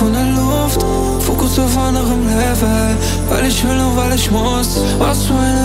von der Luft, Fokus auf anderem Level, weil ich will und weil ich muss. Was für eine